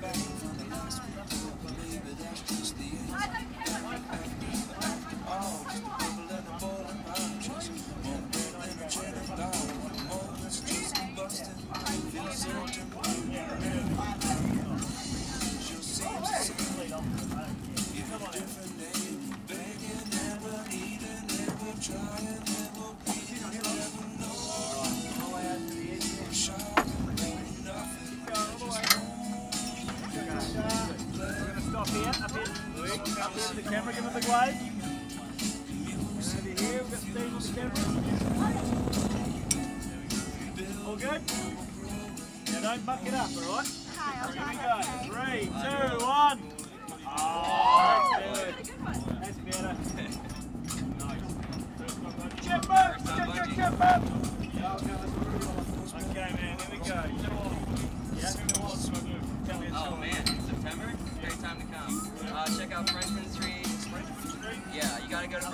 Stop Up the camera, give him a big wave. We've got the camera. All good? Don't buck it up, alright? Three, two, one. Oh! Okay, man, here we go. Oh man, September? Great time to come. Uh, check out Frenchmen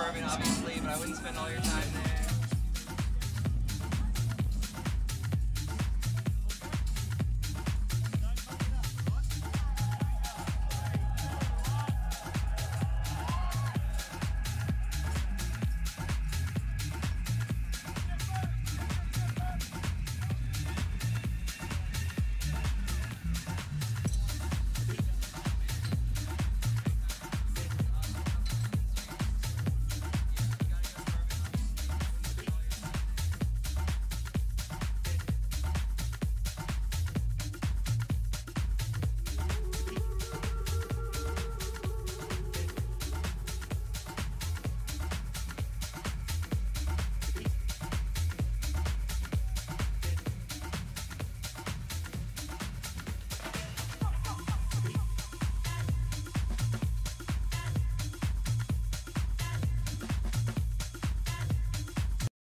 Bourbon obviously, but I wouldn't spend all your time there.